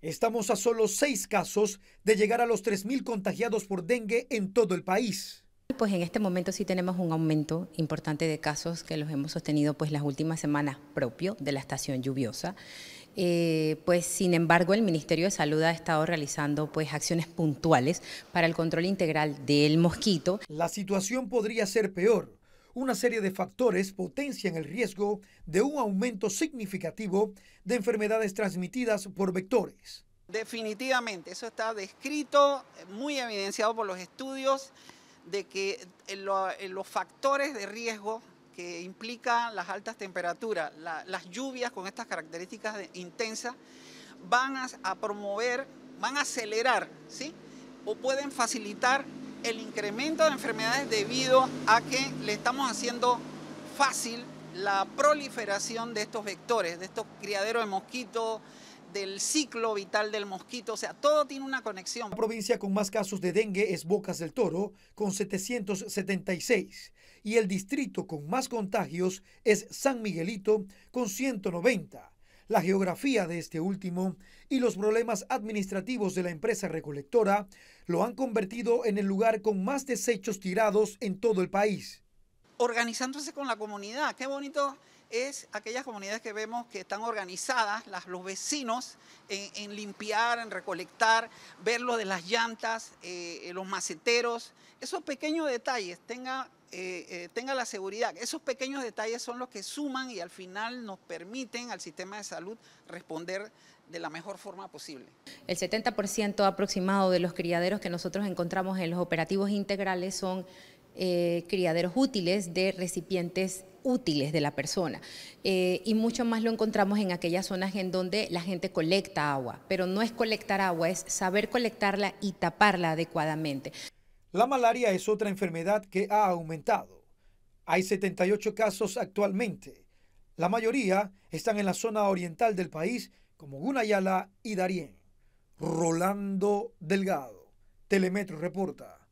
Estamos a solo seis casos de llegar a los 3.000 contagiados por dengue en todo el país. Pues en este momento sí tenemos un aumento importante de casos que los hemos sostenido pues las últimas semanas propio de la estación lluviosa. Eh, pues sin embargo el Ministerio de Salud ha estado realizando pues acciones puntuales para el control integral del mosquito. La situación podría ser peor una serie de factores potencian el riesgo de un aumento significativo de enfermedades transmitidas por vectores. Definitivamente, eso está descrito, muy evidenciado por los estudios, de que los factores de riesgo que implican las altas temperaturas, las lluvias con estas características intensas, van a, a, promover, van a acelerar, ¿sí? O pueden facilitar el incremento de enfermedades debido a que le estamos haciendo fácil la proliferación de estos vectores, de estos criaderos de mosquitos, del ciclo vital del mosquito, o sea, todo tiene una conexión. La provincia con más casos de dengue es Bocas del Toro, con 776, y el distrito con más contagios es San Miguelito, con 190 la geografía de este último y los problemas administrativos de la empresa recolectora lo han convertido en el lugar con más desechos tirados en todo el país. Organizándose con la comunidad, qué bonito es aquellas comunidades que vemos que están organizadas, los vecinos, en, limpiar, en recolectar, ver lo de las llantas, eh, los maceteros, esos pequeños detalles, tenga eh, eh, tenga la seguridad. Esos pequeños detalles son los que suman y al final nos permiten al sistema de salud responder de la mejor forma posible. El 70% aproximado de los criaderos que nosotros encontramos en los operativos integrales son eh, criaderos útiles de recipientes útiles de la persona. y mucho más lo encontramos en aquellas zonas en donde la gente colecta agua, pero no es colectar agua, es saber colectarla y taparla adecuadamente. La malaria es otra enfermedad que ha aumentado. Hay 78 casos actualmente. La mayoría están en la zona oriental del país, como Gunayala y Darién. Rolando Delgado, Telemetro reporta.